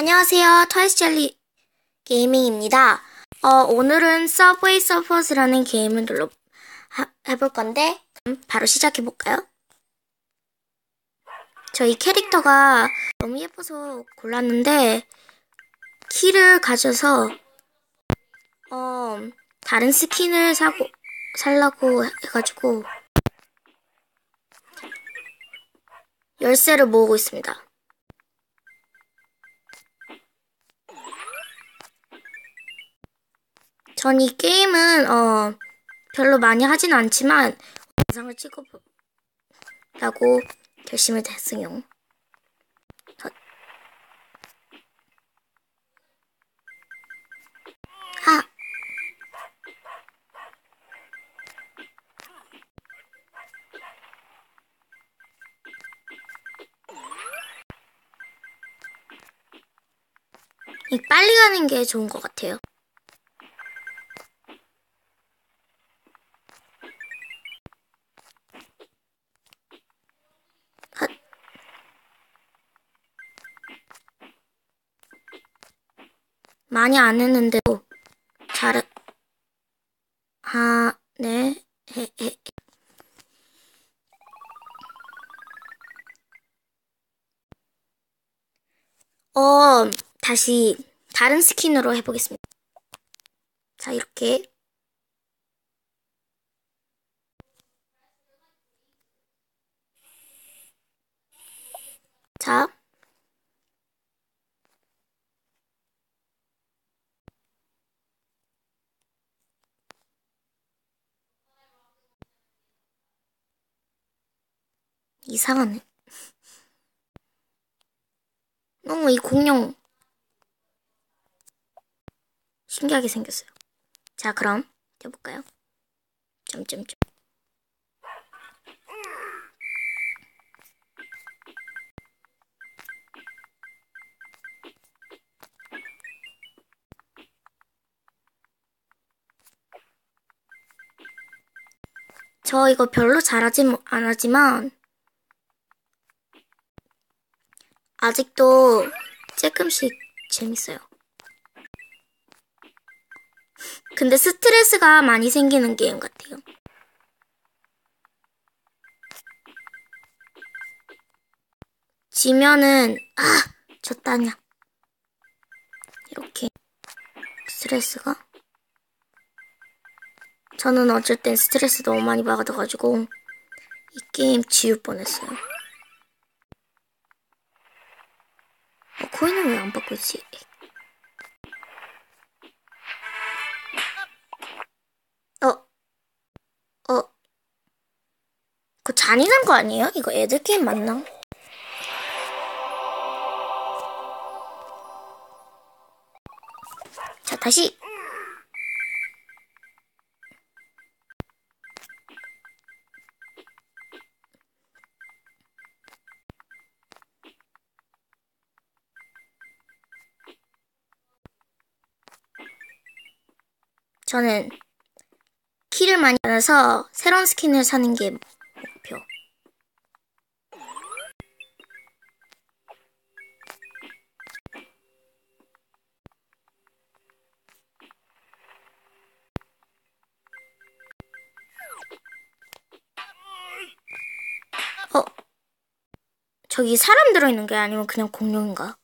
안녕하세요. Twice Jelly Gaming입니다. 어, 오늘은 Subway Surfers라는 게임을 하, 해볼 건데 그럼 바로 시작해 볼까요? 저희 캐릭터가 너무 예뻐서 골랐는데 키를 가져서 어, 다른 스킨을 사고 살라고 해가지고 열쇠를 모으고 있습니다. 전 이 게임은 어 별로 많이 하진 않지만 영상을 찍어보려고 결심을 했어요. 아이 빨리 가는 게 좋은 것 같아요. 많이 안 했는데도 잘, 아, 네, 해, 해. 어, 다시 다른 스킨으로 해보겠습니다. 자, 이렇게. 자. 이상하네. 너무 이 공룡 신기하게 생겼어요. 자, 그럼 해볼까요? 점점점. 저 이거 별로 잘하지 안 하지만 아직도 조금씩 재밌어요. 근데 스트레스가 많이 생기는 게임 같아요. 지면은 아 졌다냐 이렇게 스트레스가 저는 어쩔 땐 스트레스 너무 많이 받아가지고 이 게임 지울 뻔했어요. 코인은 왜안 있지? 어, 어, 그 잔인한 거 아니에요? 이거 애들 게임 맞나? 자, 다시. 저는 키를 많이 받아서 새로운 스킨을 사는 게 목표. 어, 저기 사람 들어있는 게 아니면 그냥 공룡인가?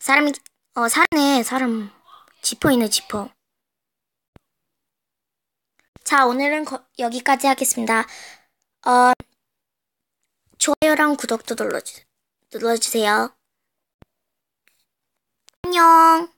사람이, 어, 사람네, 사람. 지퍼 있네, 지퍼. 자, 오늘은 거, 여기까지 하겠습니다. 어, 좋아요랑 구독도 눌러주, 눌러주세요. 안녕.